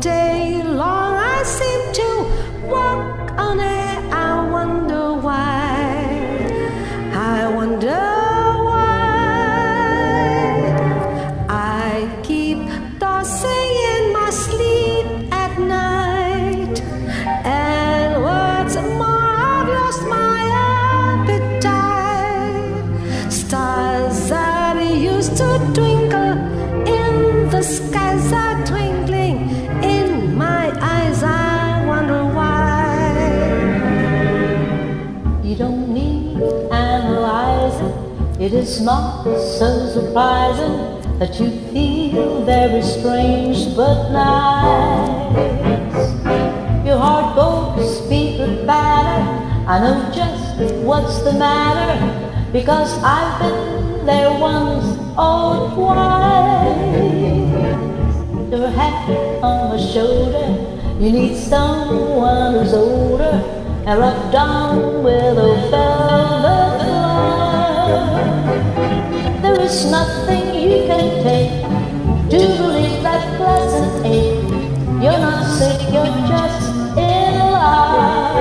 day. Is not so surprising that you feel very strange but nice. Your heart goes beat with batter. I know just what's the matter because I've been there once or twice. Your hat on my shoulder, you need someone who's older and rubbed down with a glove. There is nothing you can take to relieve that pleasant ache. You're not sick, you're just in love.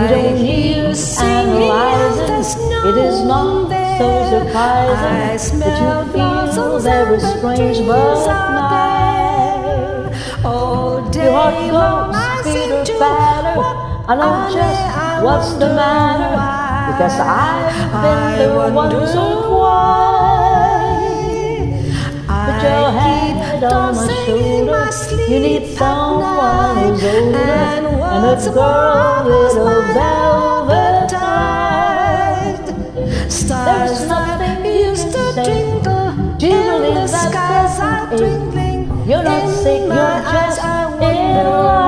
You don't need analyzing. It is not so surprising that you feel very strange but nice. Your heart goes batter. I know just what's the matter because I've been there once or twice. Put your head on my shoulder. You need someone who's older and a girl with a velvet tie. There's nothing you can say. Jubilee, that pleasant ache. You're not sick, you're just.